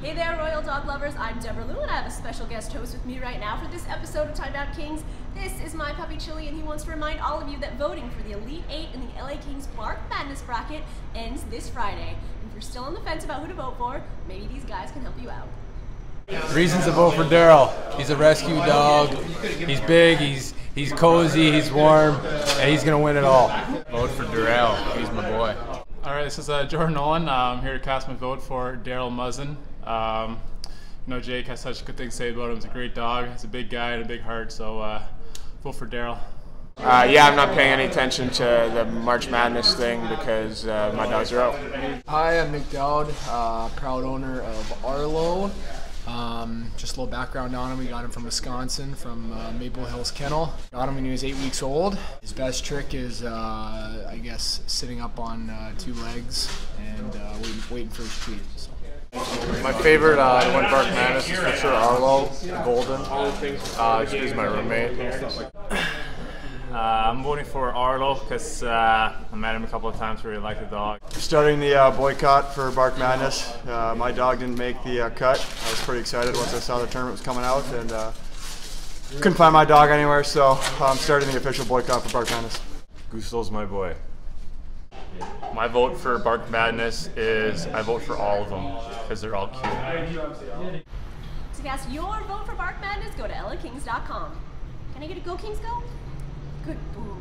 Hey there, Royal Dog lovers. I'm Deborah Lew, and I have a special guest host with me right now for this episode of Timeout Kings. This is my puppy Chili, and he wants to remind all of you that voting for the Elite Eight in the LA Kings Bark Madness bracket ends this Friday. And if you're still on the fence about who to vote for, maybe these guys can help you out. Reasons to vote for Daryl. He's a rescue dog. He's big. He's he's cozy. He's warm, and he's gonna win it all. Vote for Darrell. He's my boy. All right, this is uh, Jordan Nolan. I'm here to cast my vote for Daryl Muzzin. Um, you know, Jake has such good things to say about him. He's a great dog. He's a big guy and a big heart. So uh, vote for Daryl. Uh, yeah, I'm not paying any attention to the March Madness thing because uh, my dogs are out. Hi, I'm Nic Dowd, uh, proud owner of Arlo. Um, just a little background on him. We got him from Wisconsin, from uh, Maple Hills Kennel. Got him when he was eight weeks old. His best trick is, uh, I guess, sitting up on uh, two legs and uh, waiting, waiting for his treat. So. My favorite uh, to win Bark Madness is for sure Arlo, Golden. Uh, she's my roommate. Uh, I'm voting for Arlo because uh, I met him a couple of times. Really like the dog. Starting the uh, boycott for Bark Madness. Uh, my dog didn't make the uh, cut. I was pretty excited once I saw the tournament was coming out, and uh, couldn't find my dog anywhere. So I'm starting the official boycott for Bark Madness. Gusto's my boy. My vote for Bark Madness is I vote for all of them because they're all cute. To cast your vote for Bark Madness, go to lakings.com. Can I get a Go Kings Go? Good boy.